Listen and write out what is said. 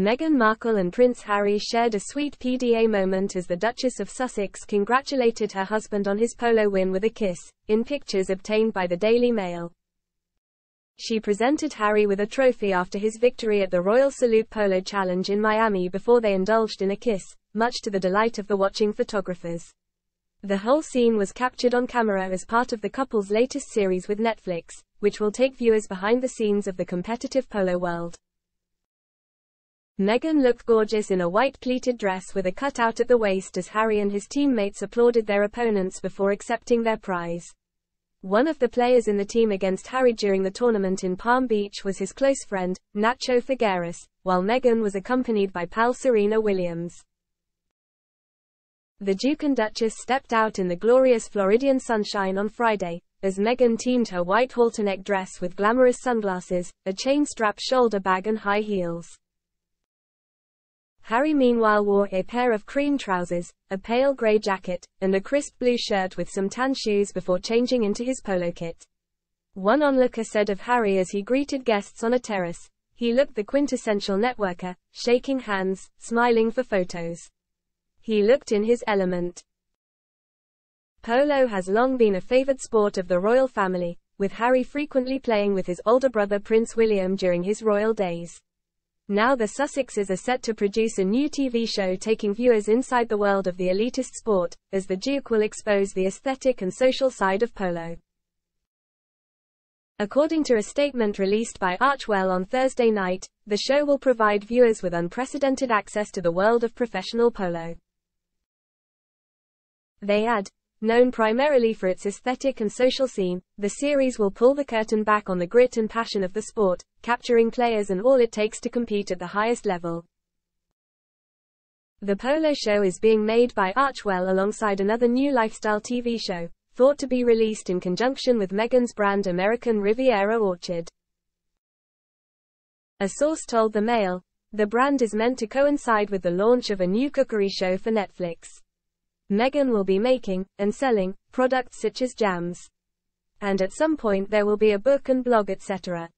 Meghan Markle and Prince Harry shared a sweet PDA moment as the Duchess of Sussex congratulated her husband on his polo win with a kiss, in pictures obtained by the Daily Mail. She presented Harry with a trophy after his victory at the Royal Salute Polo Challenge in Miami before they indulged in a kiss, much to the delight of the watching photographers. The whole scene was captured on camera as part of the couple's latest series with Netflix, which will take viewers behind the scenes of the competitive polo world. Meghan looked gorgeous in a white pleated dress with a cutout at the waist as Harry and his teammates applauded their opponents before accepting their prize. One of the players in the team against Harry during the tournament in Palm Beach was his close friend, Nacho Figueras, while Meghan was accompanied by pal Serena Williams. The Duke and Duchess stepped out in the glorious Floridian sunshine on Friday, as Meghan teamed her white halterneck dress with glamorous sunglasses, a chain-strap shoulder bag and high heels. Harry meanwhile wore a pair of cream trousers, a pale grey jacket, and a crisp blue shirt with some tan shoes before changing into his polo kit. One onlooker said of Harry as he greeted guests on a terrace, he looked the quintessential networker, shaking hands, smiling for photos. He looked in his element. Polo has long been a favored sport of the royal family, with Harry frequently playing with his older brother Prince William during his royal days. Now the Sussexes are set to produce a new TV show taking viewers inside the world of the elitist sport, as the Duke will expose the aesthetic and social side of polo. According to a statement released by Archewell on Thursday night, the show will provide viewers with unprecedented access to the world of professional polo. They add, Known primarily for its aesthetic and social scene, the series will pull the curtain back on the grit and passion of the sport, capturing players and all it takes to compete at the highest level. The Polo Show is being made by Archewell alongside another new lifestyle TV show, thought to be released in conjunction with Meghan's brand American Riviera Orchard. A source told the Mail, the brand is meant to coincide with the launch of a new cookery show for Netflix. Meghan will be making, and selling, products such as jams. And at some point there will be a book and blog etc.